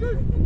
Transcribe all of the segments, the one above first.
Girls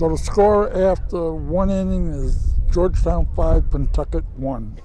So the score after one inning is Georgetown 5, Pentucket 1.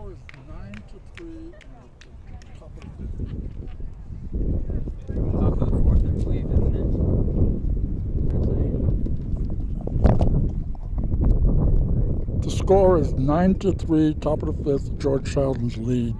Score is nine to three at the top of the fifth. Top of the fourth, I believe, isn't it? The score is nine to three, top of the fifth. George Sheldon's lead.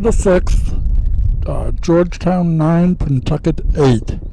The sixth, uh, Georgetown 9, Pentucket 8.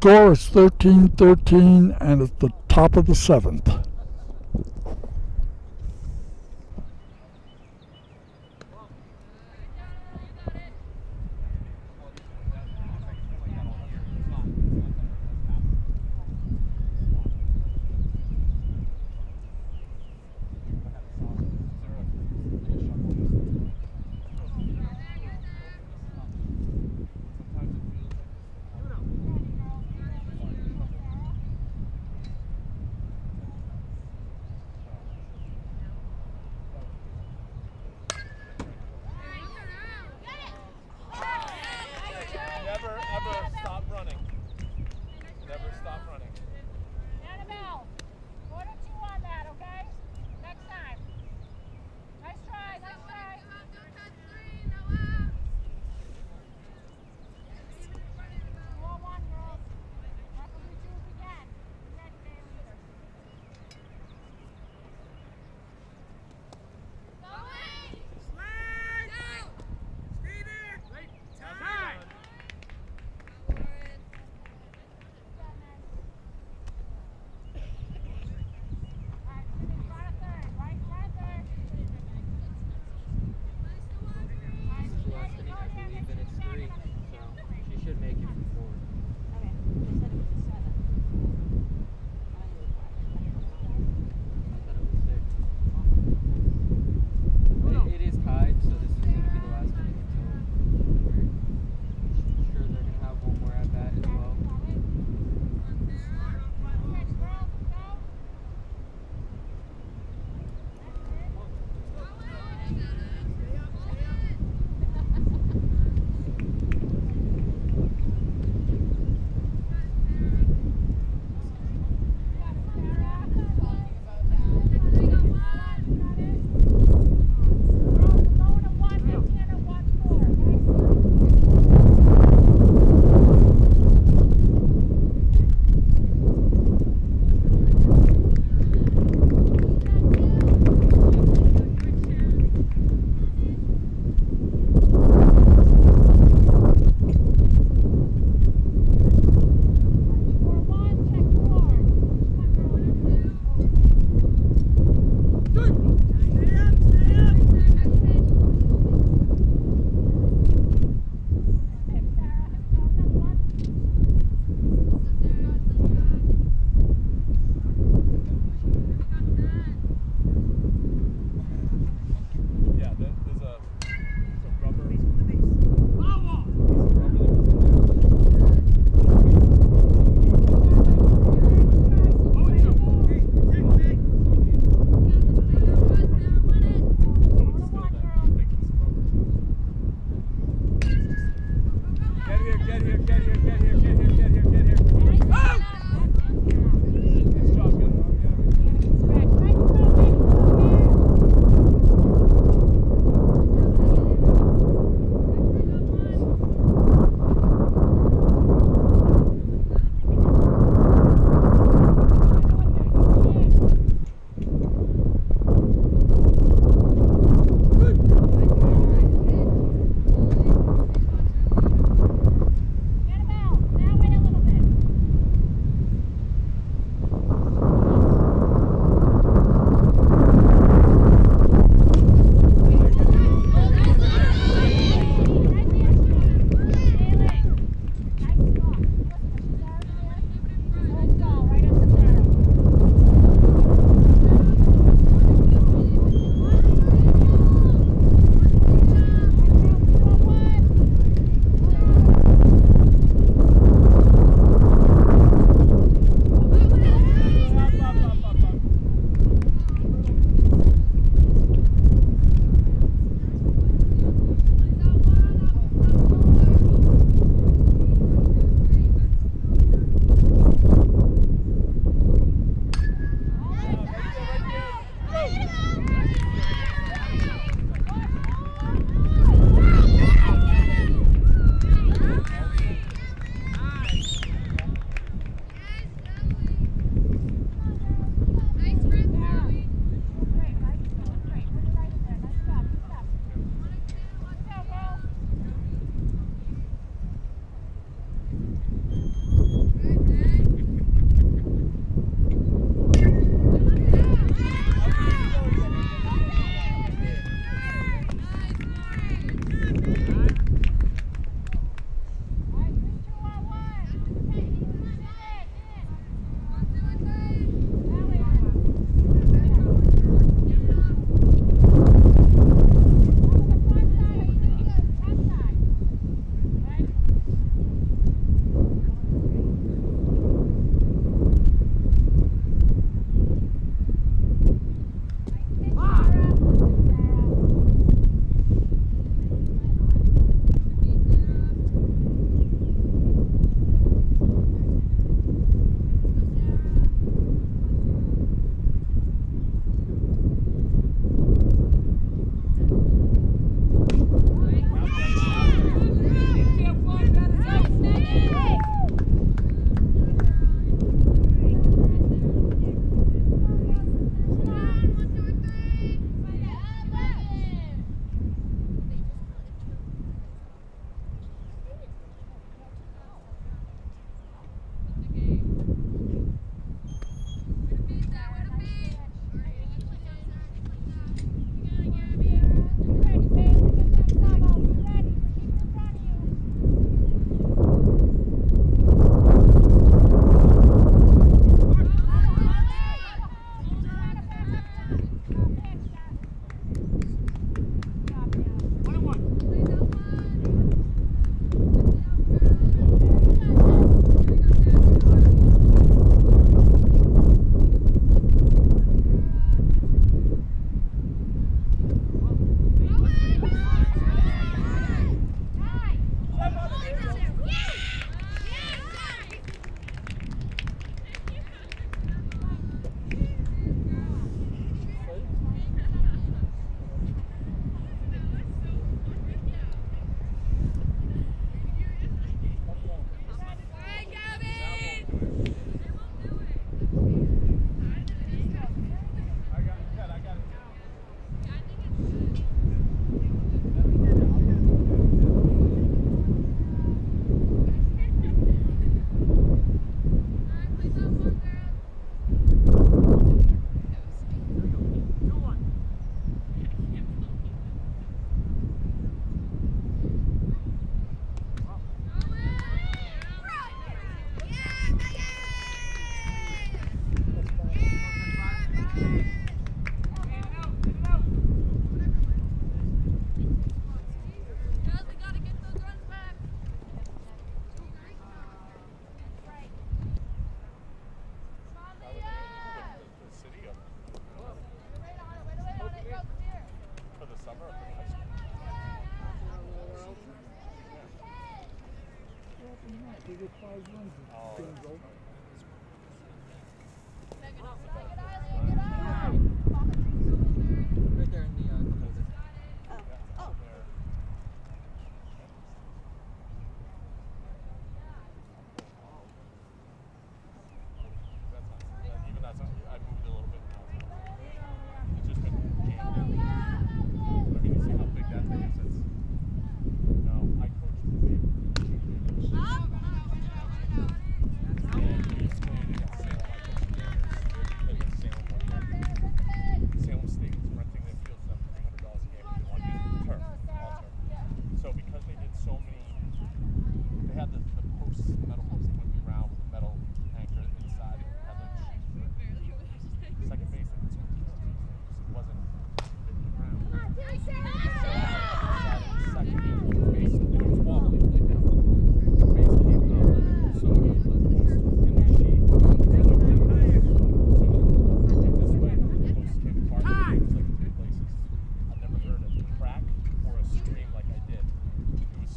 score is 13 13, and it's the top of the seventh.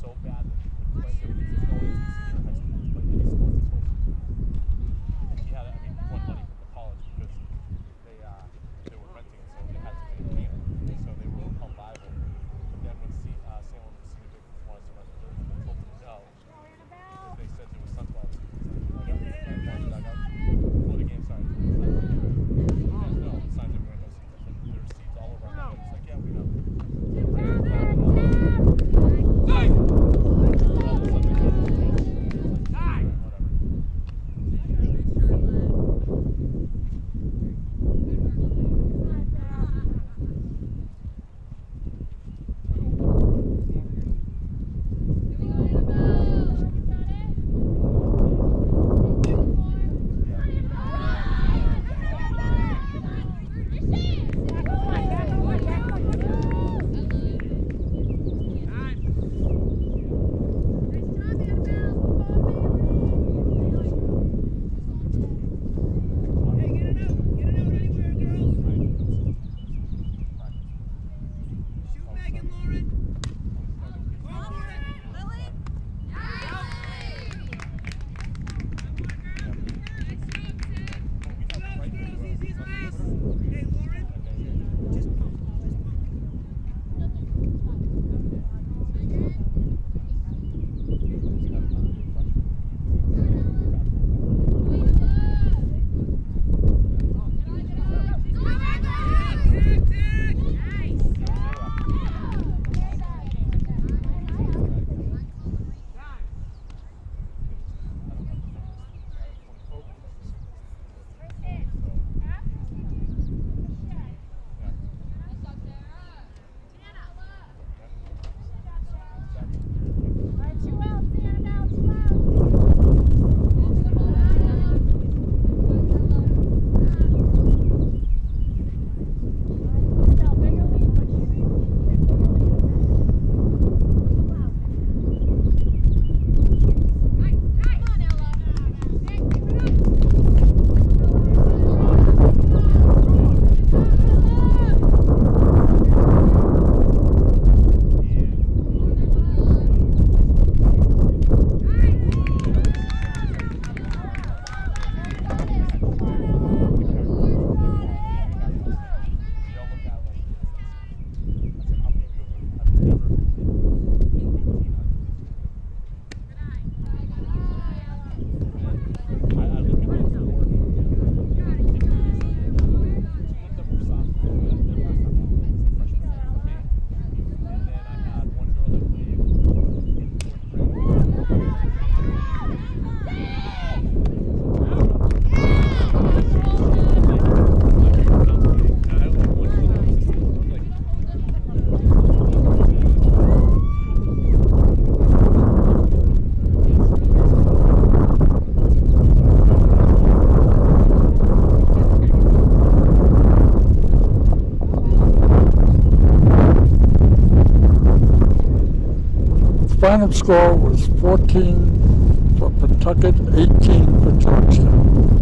so bad. final score was 14 for Pentucket, 18 for Georgetown.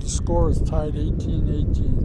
The score is tied 18-18.